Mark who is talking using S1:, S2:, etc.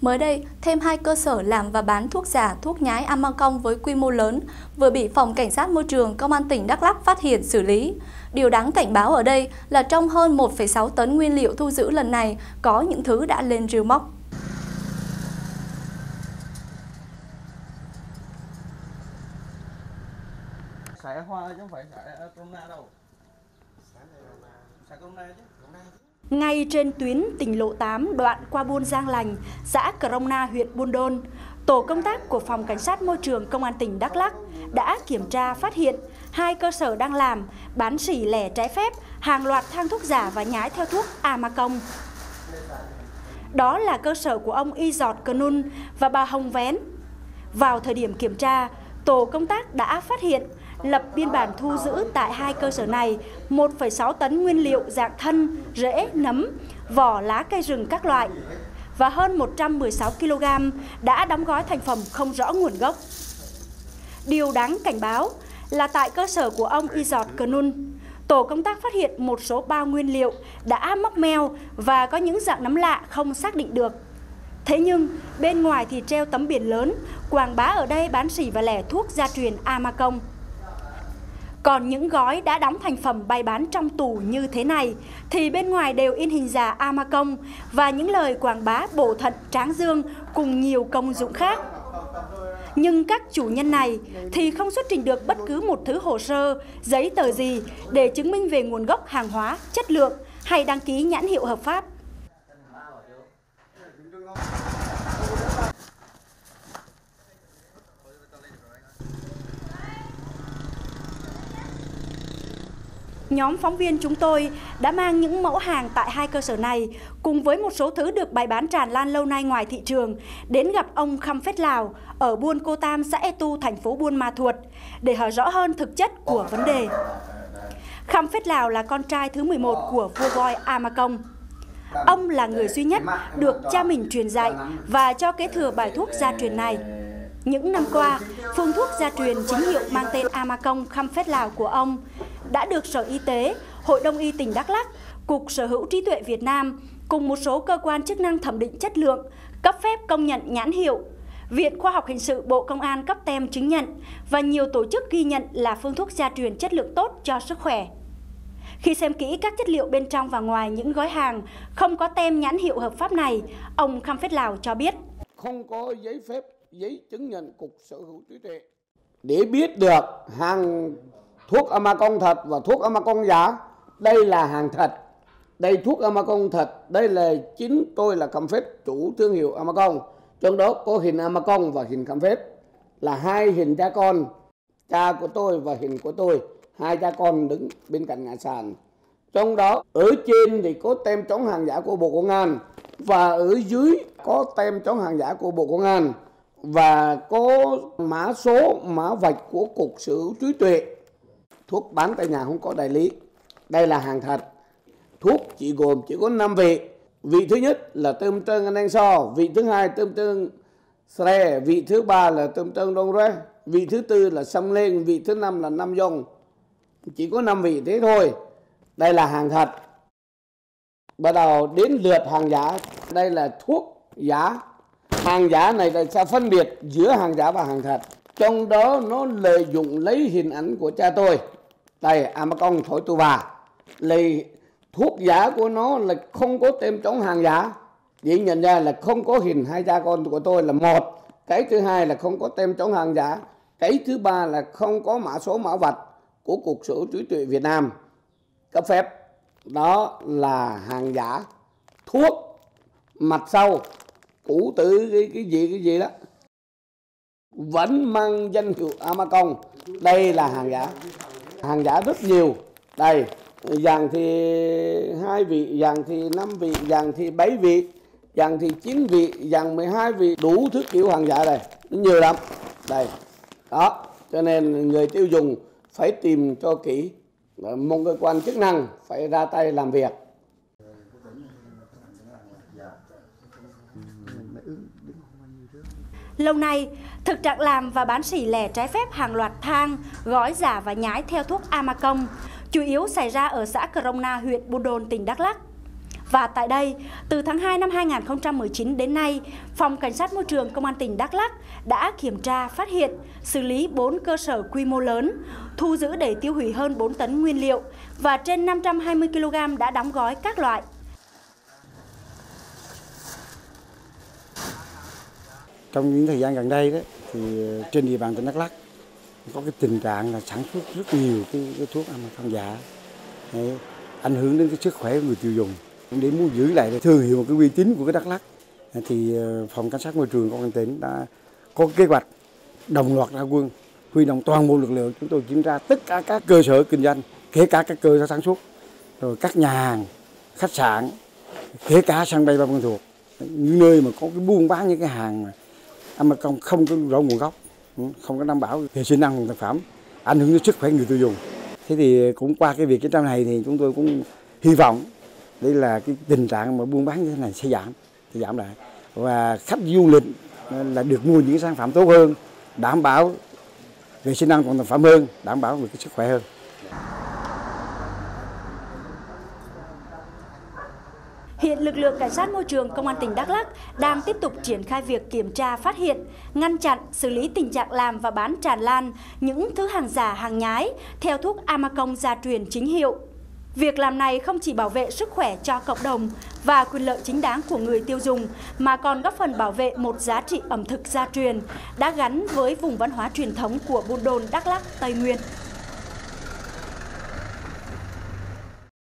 S1: Mới đây, thêm hai cơ sở làm và bán thuốc giả, thuốc nhái Amacong với quy mô lớn vừa bị Phòng Cảnh sát Môi trường Công an tỉnh Đắk Lắk phát hiện xử lý. Điều đáng cảnh báo ở đây là trong hơn 1,6 tấn nguyên liệu thu giữ lần này có những thứ đã lên rêu móc.
S2: Xẻ hoa chứ không phải xẻ corona đâu. Xẻ corona chứ.
S3: Ngay trên tuyến tỉnh lộ 8 đoạn qua Buôn Giang Lành, xã Crong huyện Buôn Đôn, tổ công tác của Phòng Cảnh sát Môi trường Công an tỉnh Đắk Lắc đã kiểm tra phát hiện hai cơ sở đang làm bán xỉ lẻ trái phép hàng loạt thang thuốc giả và nhái theo thuốc Amacong. Đó là cơ sở của ông Y Giọt Cờ Nun và bà Hồng Vén. Vào thời điểm kiểm tra, tổ công tác đã phát hiện lập biên bản thu giữ tại hai cơ sở này 1,6 tấn nguyên liệu dạng thân, rễ, nấm, vỏ lá cây rừng các loại và hơn 116 kg đã đóng gói thành phẩm không rõ nguồn gốc. Điều đáng cảnh báo là tại cơ sở của ông Izot Cernun, tổ công tác phát hiện một số bao nguyên liệu đã móc meo và có những dạng nấm lạ không xác định được. Thế nhưng, bên ngoài thì treo tấm biển lớn, quảng bá ở đây bán sỉ và lẻ thuốc gia truyền Amacong. Còn những gói đã đóng thành phẩm bày bán trong tủ như thế này thì bên ngoài đều in hình giả Amacong và những lời quảng bá bổ thận tráng dương cùng nhiều công dụng khác. Nhưng các chủ nhân này thì không xuất trình được bất cứ một thứ hồ sơ, giấy tờ gì để chứng minh về nguồn gốc hàng hóa, chất lượng hay đăng ký nhãn hiệu hợp pháp. Nhóm phóng viên chúng tôi đã mang những mẫu hàng tại hai cơ sở này cùng với một số thứ được bày bán tràn lan lâu nay ngoài thị trường đến gặp ông Khăm Phết Lào ở Buôn Cô Tam, xã E Tu, thành phố Buôn Ma Thuột để hỏi rõ hơn thực chất của vấn đề. Khăm Phết Lào là con trai thứ 11 của vua voi Amacong. Ông là người duy nhất được cha mình truyền dạy và cho kế thừa bài thuốc gia truyền này. Những năm qua, phương thuốc gia truyền chính hiệu mang tên Amacong Khăm Phết Lào của ông đã được Sở Y tế, Hội đồng y tỉnh Đắk Lắk, Cục Sở hữu trí tuệ Việt Nam cùng một số cơ quan chức năng thẩm định chất lượng, cấp phép công nhận nhãn hiệu. Viện Khoa học Hình sự Bộ Công an cấp tem chứng nhận và nhiều tổ chức ghi nhận là phương thuốc gia truyền chất lượng tốt cho sức khỏe. Khi xem kỹ các chất liệu bên trong và ngoài những gói hàng không có tem nhãn hiệu hợp pháp này, ông Khăm Phết Lào cho biết.
S4: Không có giấy phép, giấy chứng nhận Cục Sở hữu trí tuệ. Để biết được hàng thuốc Amacon thật và thuốc Amacon giả. Đây là hàng thật. Đây thuốc Amacon thật. Đây là chính tôi là cầm phép chủ thương hiệu Amacon. Trong đó có hình Amacon và hình cầm phép. Là hai hình cha con, cha của tôi và hình của tôi. Hai cha con đứng bên cạnh ngã sàn. Trong đó, ở trên thì có tem chống hàng giả của Bộ Công an. Và ở dưới có tem chống hàng giả của Bộ Công an. Và có mã số, mã vạch của Cục Sở hữu trí tuệ thuốc bán tại nhà không có đại lý. Đây là hàng thật. Thuốc chỉ gồm chỉ có 5 vị. Vị thứ nhất là tôm tương anh so. Vị thứ hai tôm tương sre vị thứ ba là tôm tương đông re vị thứ tư là sâm lên vị thứ năm là nam dông. Chỉ có 5 vị thế thôi. Đây là hàng thật. Bắt đầu đến lượt hàng giả. Đây là thuốc giả. Hàng giả này là sẽ phân biệt giữa hàng giả và hàng thật. Trong đó nó lợi dụng lấy hình ảnh của cha tôi đây à, Amacon thổi tu bà. Lì thuốc giả của nó là không có tem chống hàng giả. Chỉ nhận ra là không có hình hai cha con của tôi là một. Cái thứ hai là không có tem chống hàng giả. Cái thứ ba là không có mã số mã vạch của cục sở trí tuệ Việt Nam. Cấp phép đó là hàng giả. Thuốc mặt sau cũ tử cái, cái gì cái gì đó. Vẫn mang danh hiệu Amacon. Đây là hàng giả hàng giả rất nhiều. Đây vàng thì hai vị vàng thì năm vị vàng thì bảy vị vàng thì chín vị vàng 12 vị đủ thứ kiểu hàng giả đây nó nhiều lắm. Đây đó cho nên người tiêu dùng phải tìm cho kỹ ờ, mong cơ quan chức năng phải ra tay làm việc.
S3: Lâu nay, thực trạng làm và bán sỉ lẻ trái phép hàng loạt thang, gói giả và nhái theo thuốc Amacong, chủ yếu xảy ra ở xã Crong Na, huyện Buôn Đôn, tỉnh Đắk Lắk. Và tại đây, từ tháng 2 năm 2019 đến nay, Phòng Cảnh sát Môi trường Công an tỉnh Đắk Lắk đã kiểm tra, phát hiện, xử lý 4 cơ sở quy mô lớn, thu giữ để tiêu hủy hơn 4 tấn nguyên liệu và trên 520 kg đã đóng gói các loại.
S5: Trong những thời gian gần đây đó, thì ờ, trên địa bàn tỉnh Đắk Lắk có cái tình trạng là sản xuất rất nhiều cái, cái thuốc ăn giả. Ảnh hưởng đến cái sức khỏe của người tiêu dùng. Để muốn giữ lại thương hiệu cái uy tín của cái Đắk Lắk ờ, thì ờ, phòng cảnh sát môi trường công an tỉnh đã có kế hoạch đồng loạt ra quân huy động toàn bộ lực lượng chúng tôi kiểm tra tất cả các cơ sở kinh doanh kể cả các cơ sở sản xuất rồi các nhà hàng khách sạn kể cả sân bay Ban Buôn Thuộc. Những nơi mà có cái buôn bán những cái hàng mà À, không không có rõ nguồn gốc ừ, không có đảm bảo vệ sinh an toàn thực phẩm, ảnh hưởng đến sức khỏe người tiêu dùng. Thế thì cũng qua cái việc cái tra này thì chúng tôi cũng hy vọng đây là cái tình trạng mà buôn bán như thế này sẽ giảm sẽ giảm lại. Và khách du lịch ờ, là được mua những sản phẩm tốt hơn, đảm bảo vệ sinh an toàn thực phẩm hơn, đảm bảo về cái sức khỏe hơn.
S3: Hiện lực lượng cảnh sát môi trường công an tỉnh Đắk Lắk đang tiếp tục triển khai việc kiểm tra, phát hiện, ngăn chặn, xử lý tình trạng làm và bán tràn lan những thứ hàng giả, hàng nhái theo thuốc Amacong gia truyền chính hiệu. Việc làm này không chỉ bảo vệ sức khỏe cho cộng đồng và quyền lợi chính đáng của người tiêu dùng mà còn góp phần bảo vệ một giá trị ẩm thực gia truyền đã gắn với vùng văn hóa truyền thống của Buôn Đôn, Đắk Lắk, Tây Nguyên.